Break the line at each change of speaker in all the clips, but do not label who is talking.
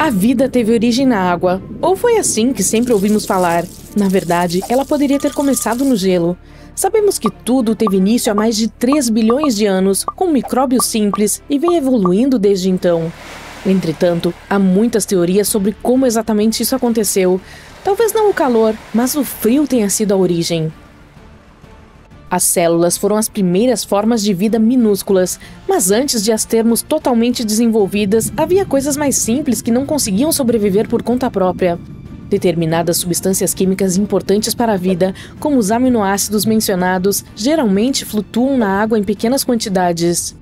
A vida teve origem na água, ou foi assim que sempre ouvimos falar. Na verdade, ela poderia ter começado no gelo. Sabemos que tudo teve início há mais de 3 bilhões de anos, com micróbios simples, e vem evoluindo desde então. Entretanto, há muitas teorias sobre como exatamente isso aconteceu. Talvez não o calor, mas o frio tenha sido a origem. As células foram as primeiras formas de vida minúsculas, mas antes de as termos totalmente desenvolvidas, havia coisas mais simples que não conseguiam sobreviver por conta própria. Determinadas substâncias químicas importantes para a vida, como os aminoácidos mencionados, geralmente flutuam na água em pequenas quantidades.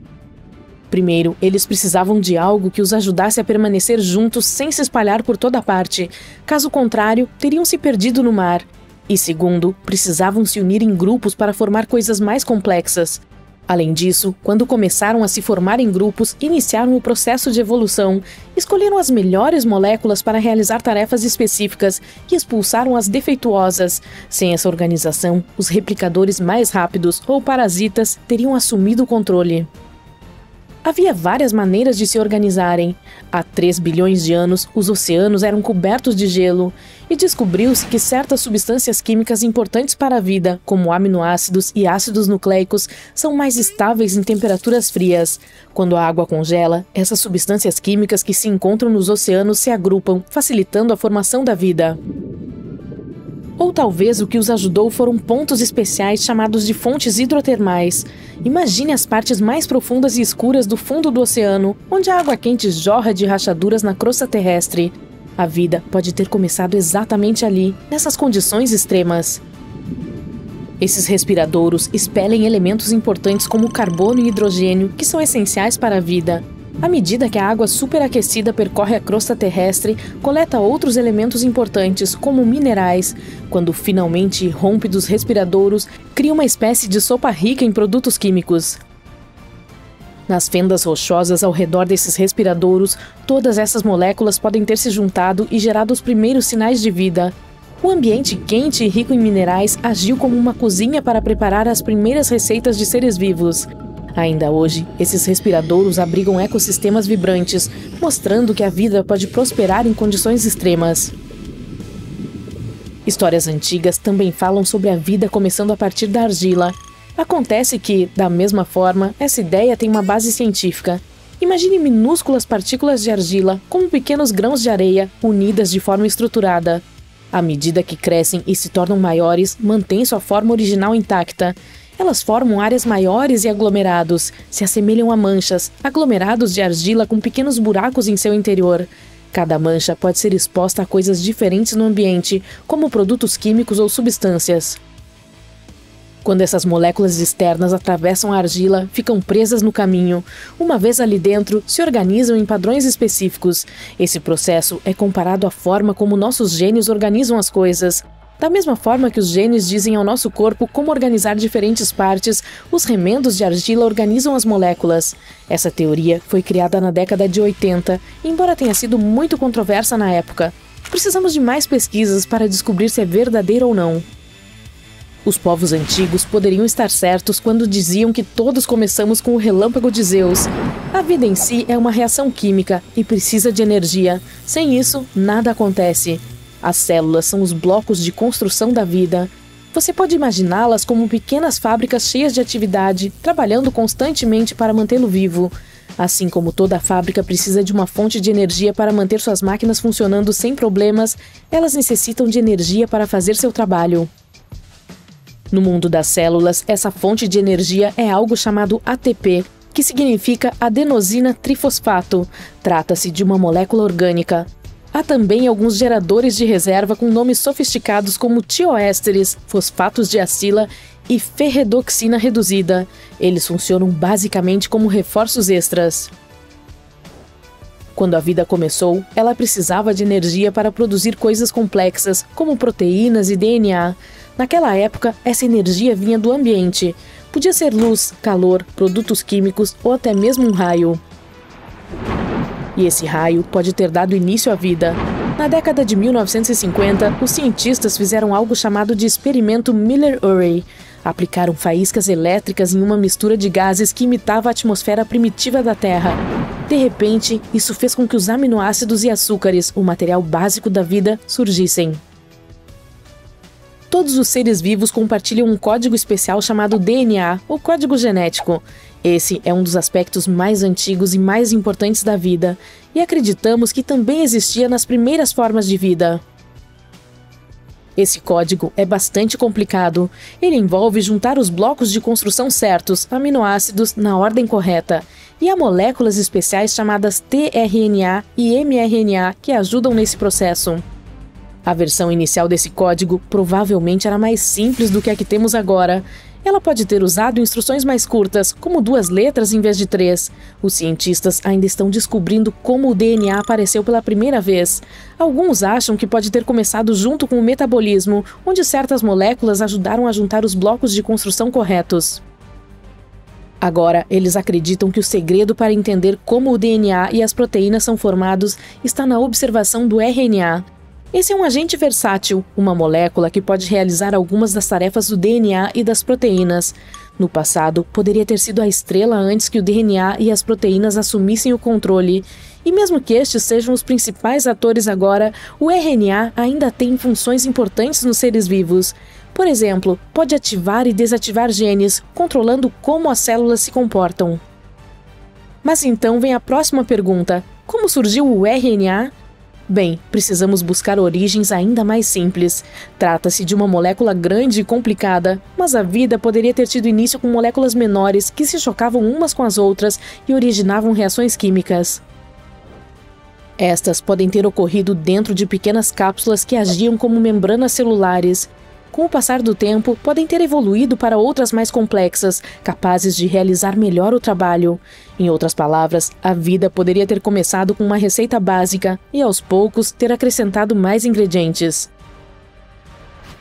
Primeiro, eles precisavam de algo que os ajudasse a permanecer juntos sem se espalhar por toda parte. Caso contrário, teriam se perdido no mar. E segundo, precisavam se unir em grupos para formar coisas mais complexas. Além disso, quando começaram a se formar em grupos, iniciaram o processo de evolução, escolheram as melhores moléculas para realizar tarefas específicas e expulsaram as defeituosas. Sem essa organização, os replicadores mais rápidos ou parasitas teriam assumido o controle. Havia várias maneiras de se organizarem. Há 3 bilhões de anos, os oceanos eram cobertos de gelo, e descobriu-se que certas substâncias químicas importantes para a vida, como aminoácidos e ácidos nucleicos, são mais estáveis em temperaturas frias. Quando a água congela, essas substâncias químicas que se encontram nos oceanos se agrupam, facilitando a formação da vida. Ou talvez o que os ajudou foram pontos especiais chamados de fontes hidrotermais. Imagine as partes mais profundas e escuras do fundo do oceano, onde a água quente jorra de rachaduras na crosta terrestre. A vida pode ter começado exatamente ali, nessas condições extremas. Esses respiradouros expelem elementos importantes como carbono e hidrogênio, que são essenciais para a vida. À medida que a água superaquecida percorre a crosta terrestre, coleta outros elementos importantes, como minerais. Quando finalmente rompe dos respiradouros, cria uma espécie de sopa rica em produtos químicos. Nas fendas rochosas ao redor desses respiradouros, todas essas moléculas podem ter se juntado e gerado os primeiros sinais de vida. O ambiente quente e rico em minerais agiu como uma cozinha para preparar as primeiras receitas de seres vivos. Ainda hoje, esses respiradouros abrigam ecossistemas vibrantes, mostrando que a vida pode prosperar em condições extremas. Histórias antigas também falam sobre a vida começando a partir da argila. Acontece que, da mesma forma, essa ideia tem uma base científica. Imagine minúsculas partículas de argila, como pequenos grãos de areia, unidas de forma estruturada. À medida que crescem e se tornam maiores, mantêm sua forma original intacta. Elas formam áreas maiores e aglomerados, se assemelham a manchas, aglomerados de argila com pequenos buracos em seu interior. Cada mancha pode ser exposta a coisas diferentes no ambiente, como produtos químicos ou substâncias. Quando essas moléculas externas atravessam a argila, ficam presas no caminho. Uma vez ali dentro, se organizam em padrões específicos. Esse processo é comparado à forma como nossos gênios organizam as coisas. Da mesma forma que os genes dizem ao nosso corpo como organizar diferentes partes, os remendos de argila organizam as moléculas. Essa teoria foi criada na década de 80, embora tenha sido muito controversa na época. Precisamos de mais pesquisas para descobrir se é verdadeira ou não. Os povos antigos poderiam estar certos quando diziam que todos começamos com o relâmpago de Zeus. A vida em si é uma reação química e precisa de energia. Sem isso, nada acontece. As células são os blocos de construção da vida. Você pode imaginá-las como pequenas fábricas cheias de atividade, trabalhando constantemente para mantê-lo vivo. Assim como toda fábrica precisa de uma fonte de energia para manter suas máquinas funcionando sem problemas, elas necessitam de energia para fazer seu trabalho. No mundo das células, essa fonte de energia é algo chamado ATP, que significa adenosina trifosfato. Trata-se de uma molécula orgânica. Há também alguns geradores de reserva com nomes sofisticados como tioésteres, fosfatos de acila e ferredoxina reduzida. Eles funcionam basicamente como reforços extras. Quando a vida começou, ela precisava de energia para produzir coisas complexas, como proteínas e DNA. Naquela época, essa energia vinha do ambiente. Podia ser luz, calor, produtos químicos ou até mesmo um raio. E esse raio pode ter dado início à vida. Na década de 1950, os cientistas fizeram algo chamado de experimento Miller-Urey. Aplicaram faíscas elétricas em uma mistura de gases que imitava a atmosfera primitiva da Terra. De repente, isso fez com que os aminoácidos e açúcares, o material básico da vida, surgissem. Todos os seres vivos compartilham um código especial chamado DNA, ou código genético. Esse é um dos aspectos mais antigos e mais importantes da vida, e acreditamos que também existia nas primeiras formas de vida. Esse código é bastante complicado. Ele envolve juntar os blocos de construção certos, aminoácidos, na ordem correta, e há moléculas especiais chamadas tRNA e mRNA que ajudam nesse processo. A versão inicial desse código provavelmente era mais simples do que a que temos agora. Ela pode ter usado instruções mais curtas, como duas letras em vez de três. Os cientistas ainda estão descobrindo como o DNA apareceu pela primeira vez. Alguns acham que pode ter começado junto com o metabolismo, onde certas moléculas ajudaram a juntar os blocos de construção corretos. Agora, eles acreditam que o segredo para entender como o DNA e as proteínas são formados está na observação do RNA. Esse é um agente versátil, uma molécula que pode realizar algumas das tarefas do DNA e das proteínas. No passado, poderia ter sido a estrela antes que o DNA e as proteínas assumissem o controle. E mesmo que estes sejam os principais atores agora, o RNA ainda tem funções importantes nos seres vivos. Por exemplo, pode ativar e desativar genes, controlando como as células se comportam. Mas então vem a próxima pergunta: como surgiu o RNA? Bem, precisamos buscar origens ainda mais simples. Trata-se de uma molécula grande e complicada, mas a vida poderia ter tido início com moléculas menores que se chocavam umas com as outras e originavam reações químicas. Estas podem ter ocorrido dentro de pequenas cápsulas que agiam como membranas celulares com o passar do tempo, podem ter evoluído para outras mais complexas, capazes de realizar melhor o trabalho. Em outras palavras, a vida poderia ter começado com uma receita básica e, aos poucos, ter acrescentado mais ingredientes.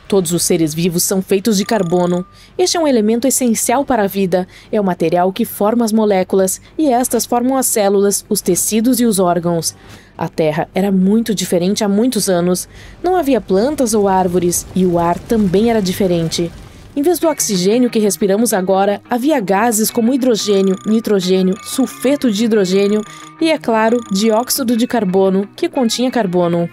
Todos os seres vivos são feitos de carbono. Este é um elemento essencial para a vida. É o material que forma as moléculas e estas formam as células, os tecidos e os órgãos. A Terra era muito diferente há muitos anos. Não havia plantas ou árvores e o ar também era diferente. Em vez do oxigênio que respiramos agora, havia gases como hidrogênio, nitrogênio, sulfeto de hidrogênio e, é claro, dióxido de carbono, que continha carbono.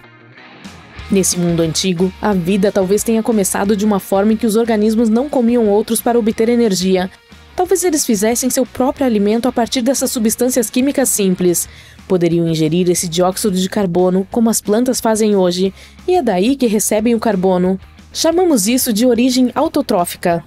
Nesse mundo antigo, a vida talvez tenha começado de uma forma em que os organismos não comiam outros para obter energia. Talvez eles fizessem seu próprio alimento a partir dessas substâncias químicas simples. Poderiam ingerir esse dióxido de carbono como as plantas fazem hoje, e é daí que recebem o carbono. Chamamos isso de origem autotrófica.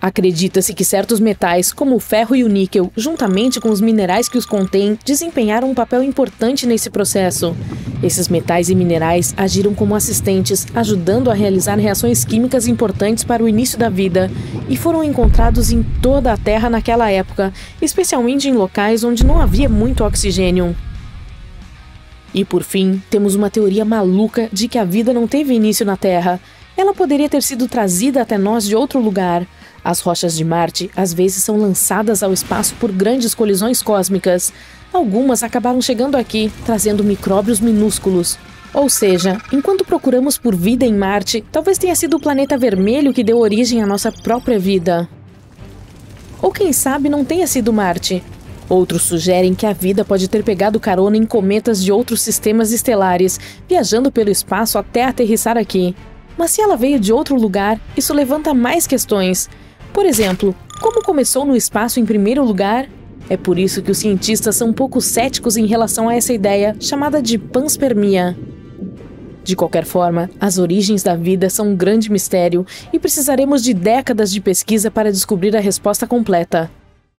Acredita-se que certos metais, como o ferro e o níquel, juntamente com os minerais que os contêm, desempenharam um papel importante nesse processo. Esses metais e minerais agiram como assistentes, ajudando a realizar reações químicas importantes para o início da vida, e foram encontrados em toda a Terra naquela época, especialmente em locais onde não havia muito oxigênio. E por fim, temos uma teoria maluca de que a vida não teve início na Terra. Ela poderia ter sido trazida até nós de outro lugar. As rochas de Marte às vezes são lançadas ao espaço por grandes colisões cósmicas. Algumas acabaram chegando aqui, trazendo micróbios minúsculos. Ou seja, enquanto procuramos por vida em Marte, talvez tenha sido o planeta vermelho que deu origem à nossa própria vida. Ou quem sabe não tenha sido Marte. Outros sugerem que a vida pode ter pegado carona em cometas de outros sistemas estelares, viajando pelo espaço até aterrissar aqui. Mas se ela veio de outro lugar, isso levanta mais questões. Por exemplo, como começou no espaço em primeiro lugar? É por isso que os cientistas são um pouco céticos em relação a essa ideia chamada de panspermia. De qualquer forma, as origens da vida são um grande mistério e precisaremos de décadas de pesquisa para descobrir a resposta completa.